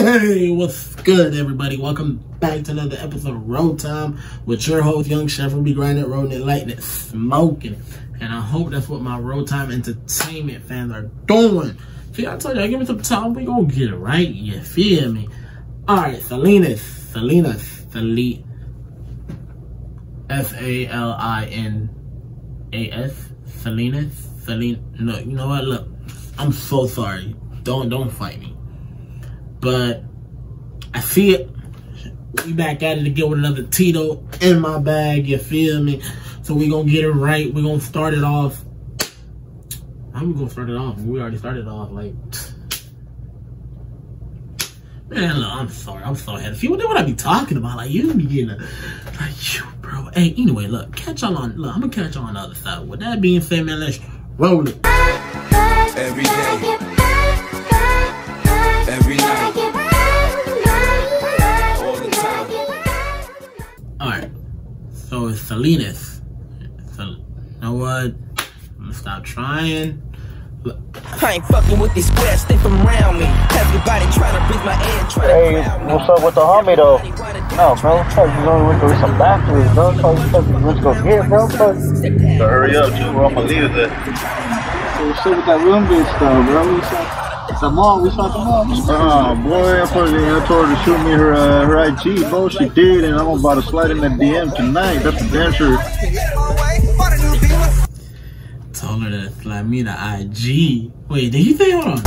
Hey, what's good, everybody? Welcome back to another episode of RollTime with your host, Young Chef. Be grinding, rolling it, lighting it, smoking. And I hope that's what my RollTime Entertainment fans are doing. See, I told you, I give me some time, we gonna get it right. You feel me? All right, Salinas, Salinas, Salinas, S A L I N A S, Salinas, Salinas. No, you know what? Look, I'm so sorry. Don't don't fight me. But I see it. We back at it again with another Tito in my bag, you feel me? So we gonna get it right. we gonna start it off. I'm gonna start it off? We already started off like Man, look, I'm sorry. I'm so happy. What, what I be talking about? Like, you be getting a, like, you, bro. Hey, anyway, look, catch y'all on, look, I'm gonna catch y'all on the other side. With that being said, man, let's roll it. Every day. So it's Salinas. So, you know what? I'm gonna stop trying. Look, I ain't fucking with these squares, stay from around me. Everybody trying to breathe my air, try to Hey, drown what's up with the homie though? No, bro, fuck, you know, we went through some bathrooms, bro. Fuck, you fuck, you went to go get, bro. Fuck. So hurry up, too, bro. I'm gonna leave it there. So what's up with that room bitch though, bro? We saw the mom, we saw the mom. Oh, boy, I told, her, I told her to shoot me her, uh, her IG, bro. She did, and I'm about to slide in that DM tonight. That's the dancer. told her to slide me the IG. Wait, did he say, hold on?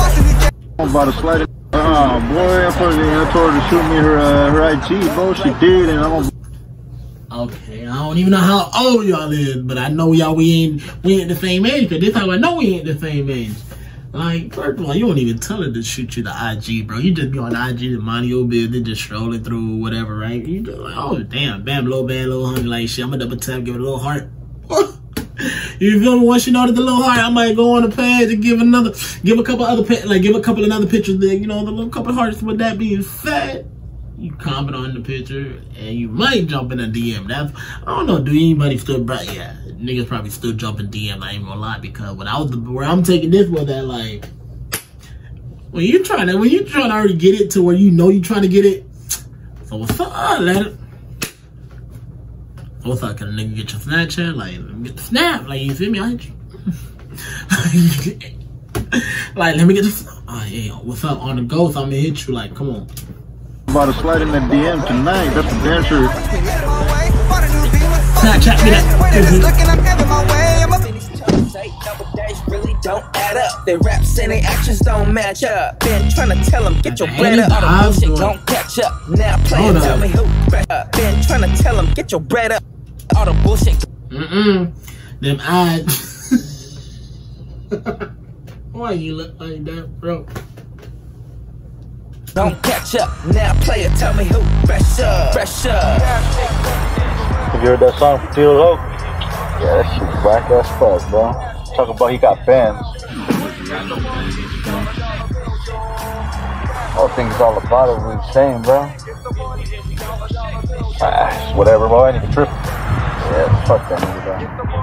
I'm about to slide in. Oh, boy, I told, her, I told her to shoot me her, uh, her IG, bro. She did, and I'm Okay, I don't even know how old y'all is, but I know y'all we ain't we ain't the same age. Cause this time I know we ain't the same age. Like, first of all, you don't even tell her to shoot you the IG, bro. You just be on IG to mind your business, just strolling through whatever, right? You just like, oh damn, bam, little bad, little honey, like shit. I'm gonna double tap, give it a little heart. you feel me? Once you notice the little heart, I might go on the page and give another, give a couple other, like give a couple another pictures. There, you know, the little couple hearts. With that being said, you comment on the picture and you might jump in a DM. That's I don't know. Do anybody still? But yeah, niggas probably still jumping DM. I ain't gonna lie because when I was the, where I'm taking this was that like when you trying to when you trying to already get it to where you know you trying to get it. So what's up? Uh, let it. So what's up? Can a nigga get your Snapchat? Like get the snap. Like you feel me? You. like let me get the. Oh, hey, what's up on the ghost? I'm gonna hit you. Like come on. About to slide in that DM tonight. That's the dancer. Snapchat me that. Nowadays mm-hmm. really don't add up. Their raps and their actions don't match up. Been trying to tell them, get your bread up. All the bullshit don't catch up. Now play and tell on. me who bread up. Been trying to tell them, get your bread up. All the bullshit Mm-mm. Them eyes. Why you look like that, bro? Don't catch up. Now play it, tell me who. Fresh up. Have you heard that song from Tito Loc? Yeah, that shit's whack as fuck, bro. Talk about he got fans. All it's all about it he's saying, bro. Ah, whatever, bro. I ain't even tripping. Yeah, fuck that nigga, bro.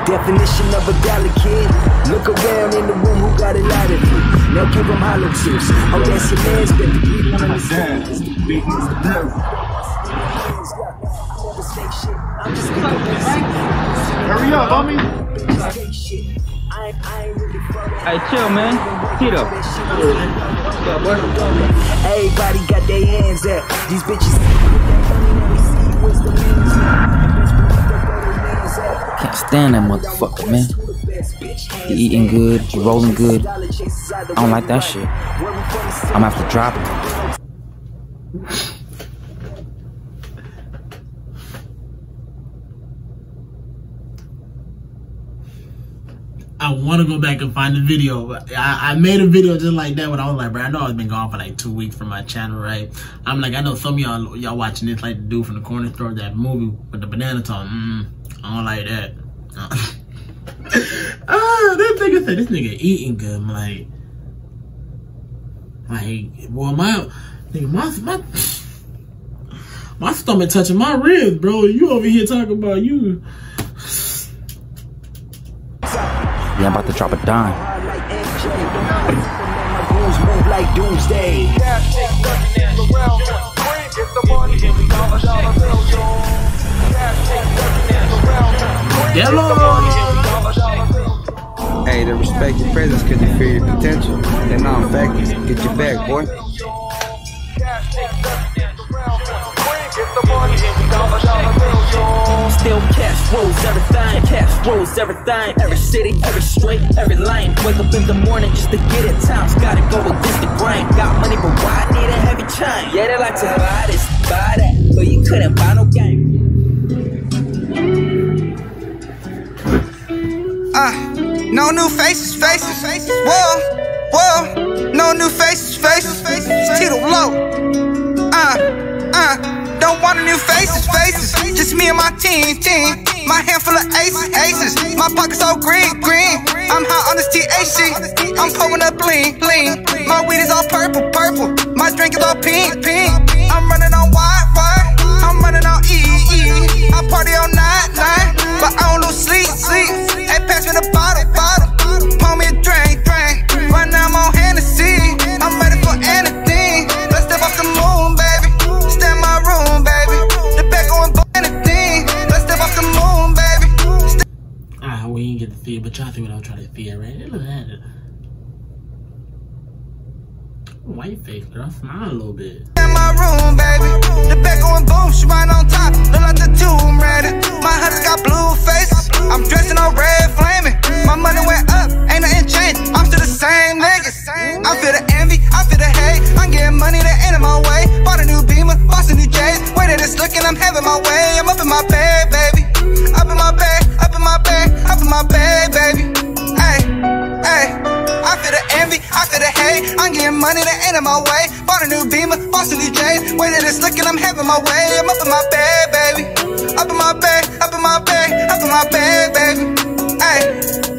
The definition of a galley kid. Look around in the room who got a lot of it. Now give them hollow tips. Oh, that's your man's been the beat on the stand. It's the beat, it's. Hurry up, homie. Hey, chill, man. Tito. Everybody got their hands up. These bitches. I can't stand that motherfucker, man. He eating good, he rolling good. I don't like that shit. I'm gonna have to drop it. I want to go back and find the video. I, I made a video just like that when I was like, bro, I know I've been gone for like two weeks from my channel, right? I'm like, I know some y'all y'all watching this like the dude from the corner store, that movie with the banana tongue. Mm, I don't like that. ah, that nigga said this nigga eating good. I'm like, like, well, my nigga, my my my stomach touching my ribs, bro. You over here talking about you. Yeah, I'm about to drop a dime. Like doomsday. Yellow. Hey, they respect your presence because they fear your potential. They're non-factors. Get your back, boy. Still cash rules everything, cash rules everything. Every city, every street, every lane. Wake up in the morning just to get it. Times gotta go against the grain. Got money, but why I need a heavy chain? Yeah, they like to buy this, buy that, but you couldn't buy no game. Uh, no new faces, faces, faces. Whoa, whoa, no new faces, faces, faces. Tito Loc. Uh, uh. Don't want a new faces, faces. Just me and my team, team. My handful of aces, aces. My pockets all green, green. I'm hot on this THC. I'm pulling up lean, lean. My weed is all purple, purple. My drink is all pink, pink. We didn't get to see it, but y'all see what I was trying to see, right? Look at that. White face, girl. Smile a little bit. in my room, baby. The back going boom, she right on top. Look like the tomb. My husband got blue faces. I'm dressed in all red flaming. Envy, I feel the hate. I'm getting money that ain't in my way. Bought a new beamer, bought some new J's. Way that it's looking, I'm having my way. I'm up in my bed, baby. Up in my bed, up in my bed, up in my bed, baby. Hey,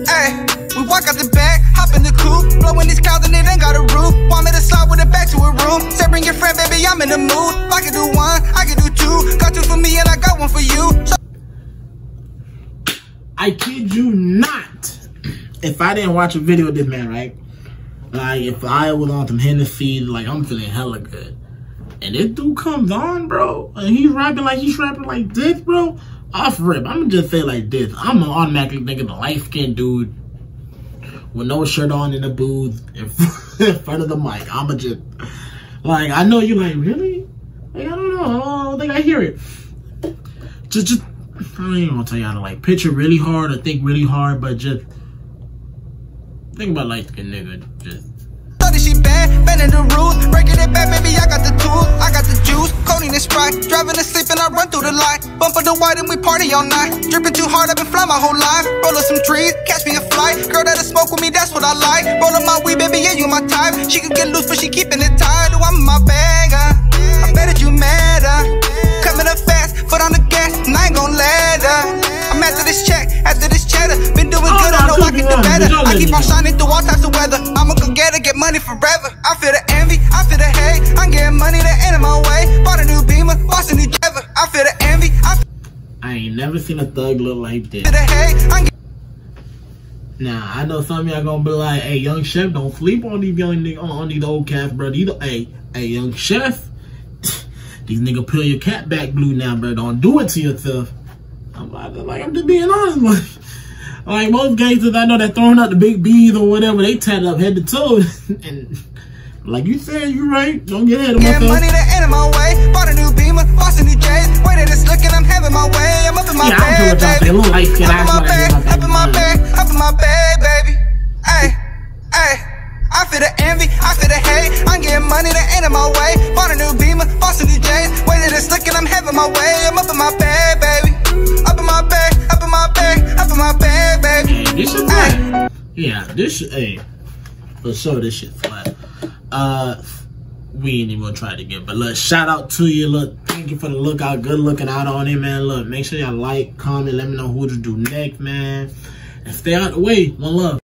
hey. We walk out the back, hop in the coupe, blowing these clouds and it ain't got a roof. Want me to slide with it back to a room? Say bring your friend, baby, I'm in the mood. I can do one, I can do two. Got two for me and I got one for you. So I kid you not. If I didn't watch a video of this man, right? Like, if I was on some Hennessy, like, I'm feeling hella good. And this dude comes on, bro, and he's rapping like he's rapping like this, bro. Off rip, I'm gonna just say like this. I'm automatically thinking the light skinned dude with no shirt on in the booth in front of the mic. I'ma just, like, I know you like, really? Like, I don't know. I don't think I hear it. Just, just, I don't even want to tell y'all to like picture really hard or think really hard, but just think about light skinned nigga. Just she bad, bending the rules, breaking it back, baby. I got the tools, I got the juice, codeine and sprite, driving to sleep and I run through the light. Bump of the white and we party all night. Dripping too hard, I've been fly my whole life. Roll up some trees, catch me a flight. Girl that'll smoke with me, that's what I like. Roll up my weed, baby, yeah, you my type. She can get loose, but she keeping it tight. Oh, I'm my bag, uh. I bet that you mad, uh. Coming up fast, foot on the gas, and I ain't gon' let her. I'm after this check, after this cheddar. Been doing good, no, I know I good can do one. better. I keep on shining through all types of weather. I'ma go get it, get money forever. I feel the envy, I feel the hate. I'm getting money that ain't in my way. Bought a new beamer, bought some new driver. I feel the envy, I feel I ain't never seen a thug look like this. the. Now I know some of y'all gonna be like, "Hey, young chef, don't sleep on these young niggas, on, on these old cats, bro. These, hey, hey, young chef, these nigga peel your cat back blue now, bro. Don't do it to yourself." I'm like, like I'm just being honest, like, like most gangsters I know that throwing out the big B's or whatever, they tatted up head to toe, and like you said, you right. Don't get ahead of getting myself. money that ain't in my way. Bought a new beamer, bought some new J's. Way that it's looking, I'm having my way. I'm up in my Yeah, I don't care bed, baby. say. Little Up in my like bed, up in my bed, up in my bed, baby. Hey, hey. I feel the envy, I feel the hate. I'm getting money that ain't in my way. Bought a new beamer, bought some new J's. Way that it's looking, I'm having my way. I'm up in my bed, baby. Up in my bed, up in my bed, Yeah, this shit, hey, for sure, this shit flat. Uh, we ain't even gonna try it again. But look, shout out to you. Look, thank you for the lookout. Good looking out on it, man. Look, make sure y'all like, comment, let me know who to do next, man. And stay out the way. One love.